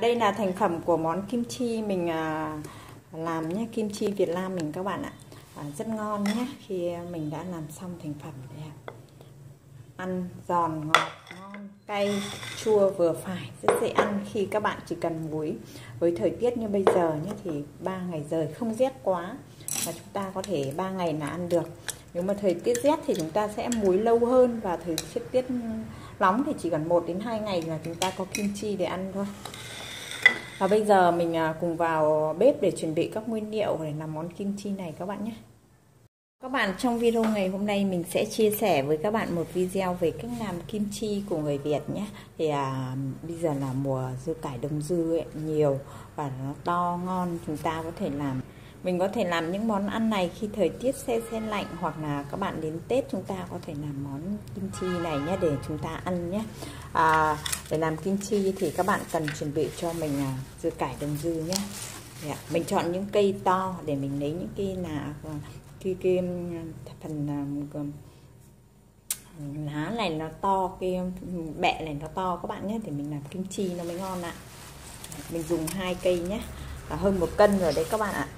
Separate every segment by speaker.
Speaker 1: đây là thành phẩm của món kim chi mình à, làm nhé kim chi Việt Nam mình các bạn ạ. À, rất ngon nhé khi mình đã làm xong thành phẩm này ăn giòn ngọt ngon cay chua vừa phải rất dễ ăn khi các bạn chỉ cần muối. Với thời tiết như bây giờ nhé thì ba ngày rời không rét quá và chúng ta có thể ba ngày là ăn được. Nếu mà thời tiết rét thì chúng ta sẽ muối lâu hơn và thời tiết nóng thì chỉ cần 1 đến 2 ngày là chúng ta có kim chi để ăn thôi và bây giờ mình à, cùng vào bếp để chuẩn bị các nguyên liệu để làm món kim chi này các bạn nhé. Các bạn trong video ngày hôm nay mình sẽ chia sẻ với các bạn một video về cách làm kim chi của người Việt nhé. Thì à, bây giờ là mùa dưa cải đông dư ấy, nhiều và nó to ngon chúng ta có thể làm mình có thể làm những món ăn này khi thời tiết se se lạnh hoặc là các bạn đến Tết chúng ta có thể làm món kim chi này nhé để chúng ta ăn nhé. À, để làm kim chi thì các bạn cần chuẩn bị cho mình à, dưa cải đồng dư nhé. Yeah. mình chọn những cây to để mình lấy những cây là à, cái, cái um, phần à, lá này nó to cái um, bẹ này nó to các bạn nhé thì mình làm kim chi nó mới ngon ạ. Dạ, mình dùng hai cây nhé. À, hơn một cân rồi đấy các bạn ạ. à,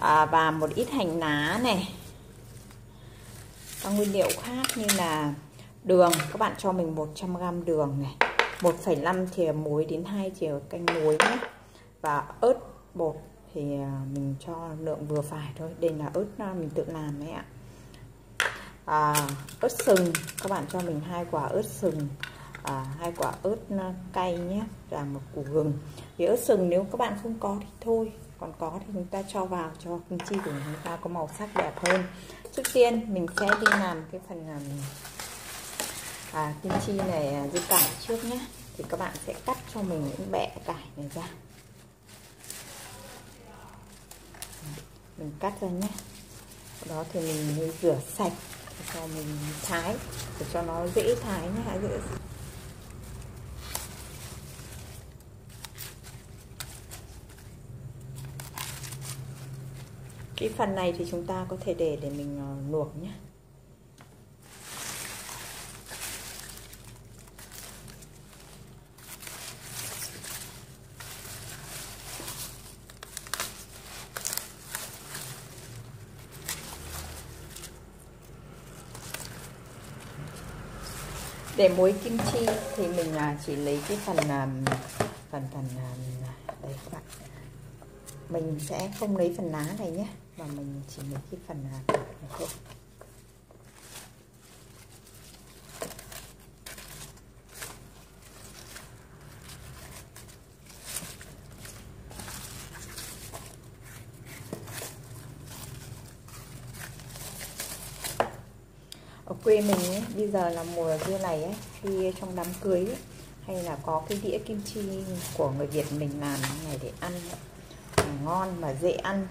Speaker 1: À, và một ít hành lá này. Các nguyên liệu khác như là đường. Các bạn cho mình 100g đường này. 1,5 thìa muối đến 2 thìa canh muối nhé. Và ớt bột thì à, mình cho lượng vừa phải thôi. Đây là ớt à, mình tự làm đấy ạ. À, ớt sừng. Các bạn cho mình hai quả ớt sừng. À, hai quả ớt cay nhé. Và một củ gừng. Thì ớt sừng nếu các bạn không có thì thôi còn có thì chúng ta cho vào cho kim chi của chúng ta có màu sắc đẹp hơn. Trước tiên mình sẽ đi làm cái phần à, à, kim chi này à, dưa cải trước nhé. Thì các bạn sẽ cắt cho mình những bẹ cải này ra. Mình cắt ra nhé. Đó thì mình rửa sạch cho mình thái để cho nó dễ thái nhé dễ cái phần này thì chúng ta có thể để để mình ờ, luộc nhé. Để muối kim chi thì mình à, chỉ lấy cái phần phần phần đây các bạn. Mình sẽ không lấy phần lá này nhé mà mình chỉ lấy cái phần này thôi. Ở quê mình ấy, bây giờ là mùa dưa này ấy, khi trong đám cưới ấy, hay là có cái đĩa kim chi của người Việt mình làm này để ăn ấy ngon mà dễ ăn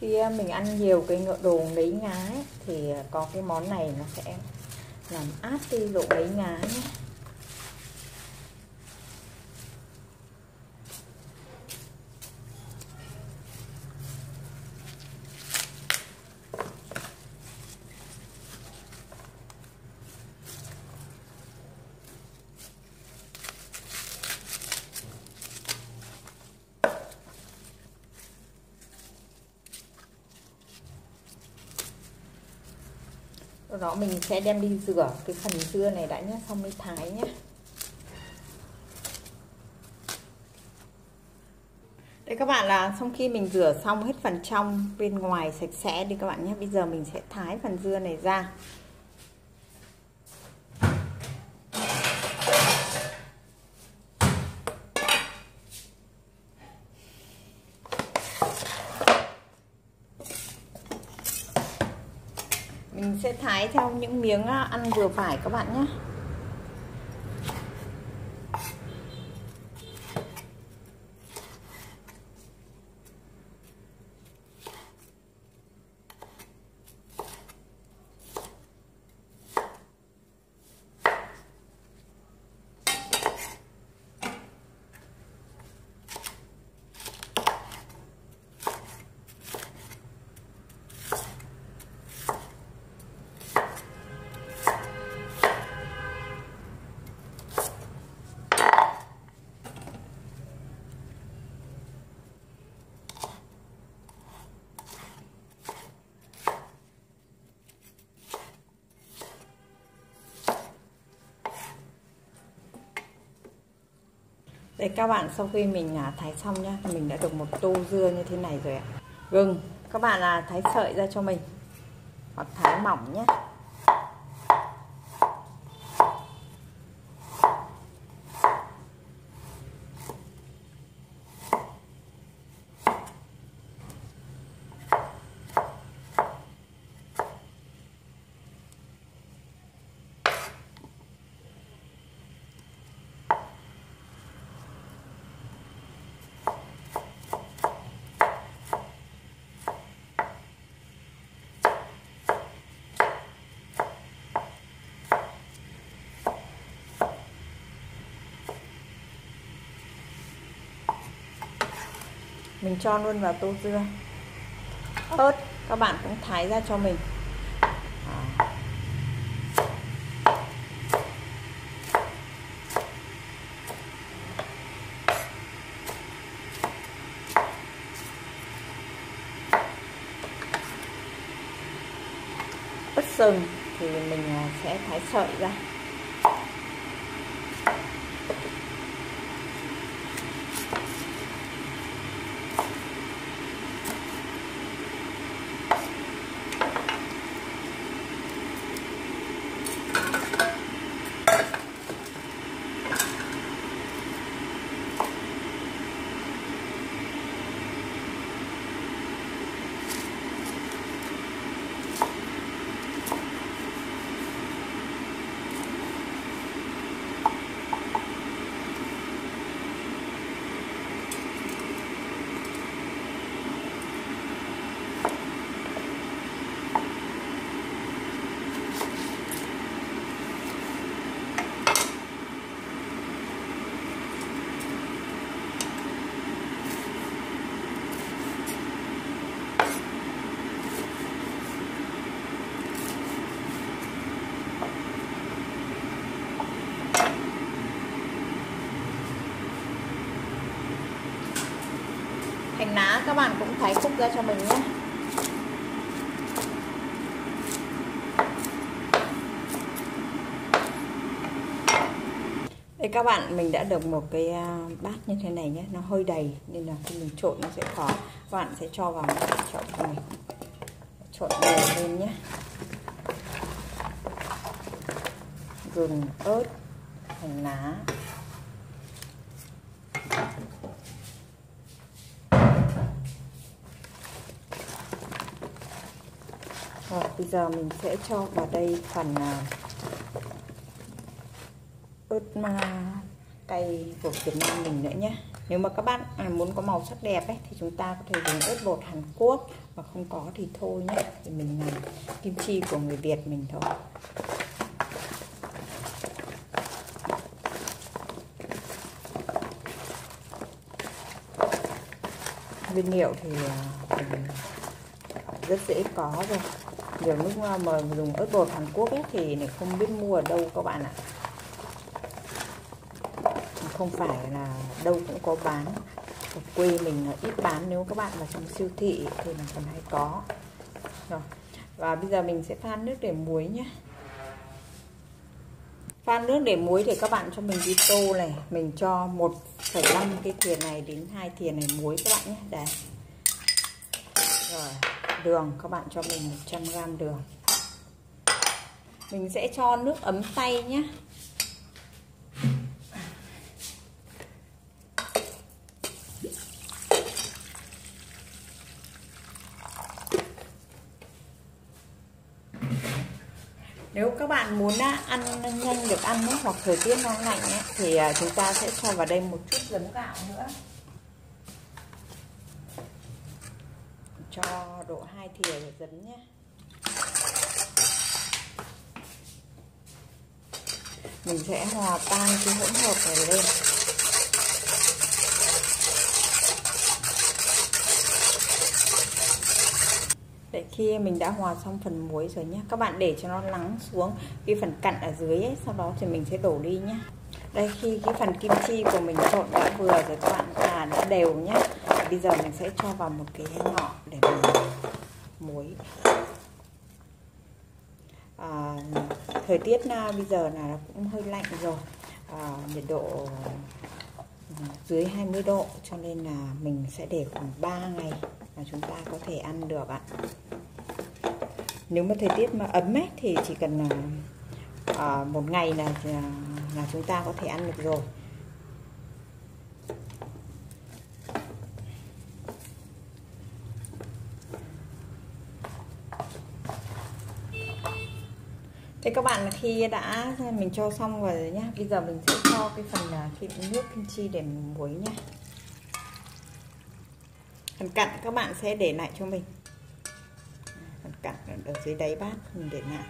Speaker 1: khi ờ, mình ăn nhiều cái ngựa đồ lấy ngá ấy, thì ờ, có cái món này nó sẽ làm át đi độ lấy ngá nhé sau đó mình sẽ đem đi rửa cái phần dưa này đã nhé, xong mới thái nhé. Đây các bạn là xong khi mình rửa xong hết phần trong, bên ngoài sạch sẽ đi các bạn nhé. Bây giờ mình sẽ thái phần dưa này ra. Sẽ thái theo những miếng à, ăn vừa phải các bạn nhé. Đây các bạn sau khi mình à, thái xong nhá, Mình đã được một tô dưa như thế này rồi ạ. Gừng, Các bạn là thái sợi ra cho mình. Hoặc thái mỏng nhé mình cho luôn vào tô dưa. Ớt, các bạn cũng thái ra cho mình. Ớt sừng thì mình à, sẽ thái sợi ra hành lá các bạn cũng thái khúc ra cho mình nhé. Đây các bạn mình đã được một cái à, bát như thế này nhé. Nó hơi đầy nên là khi mình trộn nó sẽ khó. Các bạn sẽ cho vào một cái chậu của mình Trộn đều lên nhé. Gừng, ớt, hành lá. Rồi, bây giờ mình sẽ cho vào đây phần à, ớt ma cay của Việt Nam mình nữa nhé. Nếu mà các bạn à, muốn có màu sắc đẹp ấy thì chúng ta có thể dùng ớt bột Hàn Quốc. Mà không có thì thôi nhé thì mình làm kim chi của người Việt mình thôi. Nguyên liệu thì à, rất dễ có rồi giờ lúc mà dùng ớt bột Hàn Quốc ấy, thì không biết mua ở đâu các bạn ạ. Không phải là đâu cũng có bán. Ở quê mình là ít bán nếu các bạn vào trong siêu thị thì là còn hay có. Rồi và bây giờ mình sẽ pha nước để muối nhé. Pha nước để muối thì các bạn cho mình đi tô này. Mình cho 1,5 cái thìa này đến hai thìa này muối các bạn nhé. Đấy rồi đường. Các bạn cho mình 100g đường. Mình sẽ cho nước ấm tay nhé. Nếu các bạn muốn ăn nhanh được ăn hoặc thời tiết nó lạnh thì à, chúng ta sẽ cho vào đây một chút giấm gạo nữa. Cho độ 2 thìa giấm nhé. Mình sẽ hòa tan cái hỗn hợp này lên. Để khi mình đã hòa xong phần muối rồi nhé Các bạn để cho nó lắng xuống Cái phần cặn ở dưới ấy, Sau đó thì mình sẽ đổ đi nhé. Đây khi cái phần kim chi của mình trộn đã vừa rồi các bạn à, đã đều nhé. Bây giờ mình sẽ cho vào một cái ngọ để mình muối à, thời tiết à, bây giờ là cũng hơi lạnh rồi. À, nhiệt độ ừ, dưới 20 độ cho nên là mình sẽ để khoảng 3 ngày là chúng ta có thể ăn được ạ. Nếu mà thời tiết mà ấm ấy thì chỉ cần à, à một ngày là à, là chúng ta có thể ăn được rồi. Thế các bạn khi đã mình cho xong rồi nhá. Bây giờ mình sẽ cho cái phần à, thịt nước kim chi để muối nhá. Phần cặn các bạn sẽ để lại cho mình. Phần cặn ở dưới đáy bát mình để lại.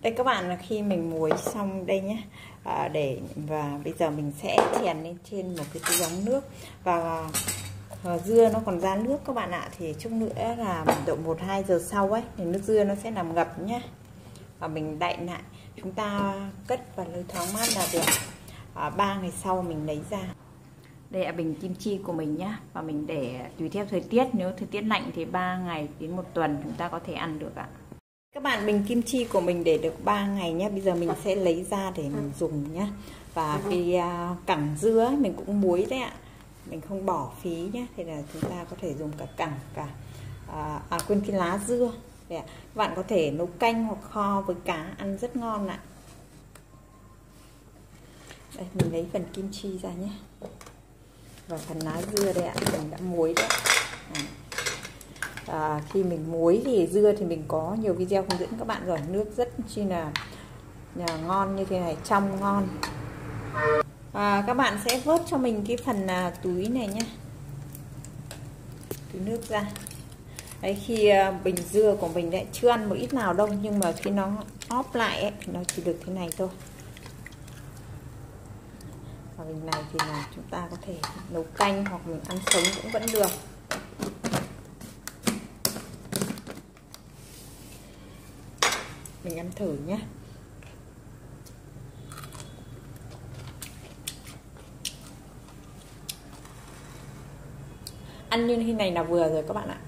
Speaker 1: Đây các bạn là khi mình muối xong đây nhé à, để và bây giờ mình sẽ chèn lên trên một cái túi ống nước. Và dưa nó còn ra nước các bạn ạ. Thì chút nữa là độ 1 2 giờ sau ấy thì nước dưa nó sẽ nằm ngập nhé và mình đậy lại. Chúng ta cất vào nơi thoáng mát là được. À, 3 ngày sau mình lấy ra. Đây là bình kim chi của mình nhá. Và mình để tùy theo thời tiết. Nếu thời tiết lạnh thì 3 ngày đến một tuần chúng ta có thể ăn được ạ. Các bạn bình kim chi của mình để được 3 ngày nhé bây giờ mình sẽ lấy ra để mình dùng nhé và cái uh, cẳng dưa mình cũng muối đấy ạ mình không bỏ phí nhé. Thì là chúng ta có thể dùng cả cẳng cả à, à quên cái lá dưa. Để các bạn có thể nấu canh hoặc kho với cá ăn rất ngon ạ. Đây mình lấy phần kim chi ra nhé. Và phần lá dưa đây ạ mình đã muối đấy à. À, khi mình muối thì dưa thì mình có nhiều video hướng dẫn các bạn rồi. Nước rất chi là, là ngon như thế này trong ngon à, các bạn sẽ vớt cho mình cái phần à, túi này nhé túi nước ra. Đấy khi à, bình dưa của mình lại chưa ăn một ít nào đâu nhưng mà khi nó óp lại ấy, nó chỉ được thế này thôi. Và bình này thì là chúng ta có thể nấu canh hoặc mình ăn sống cũng vẫn được. Mình ăn thử nhé ăn như thế này là vừa rồi các bạn ạ.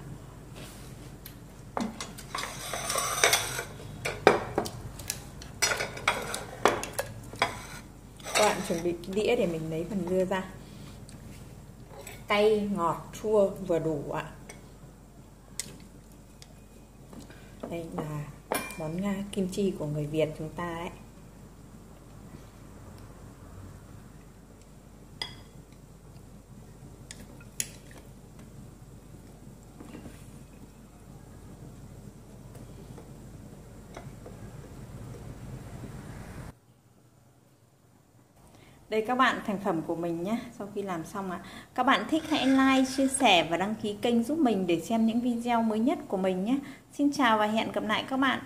Speaker 1: Các bạn chuẩn bị cái đĩa để mình lấy phần dưa ra. Cay, ngọt, chua, vừa đủ ạ. Đây là món nga kim chi của người Việt chúng ta đấy Đây các bạn thành phẩm của mình nhé Sau khi làm xong ạ. Các bạn thích hãy like, chia sẻ và đăng ký kênh giúp mình Để xem những video mới nhất của mình nhé. Xin chào và hẹn gặp lại các bạn.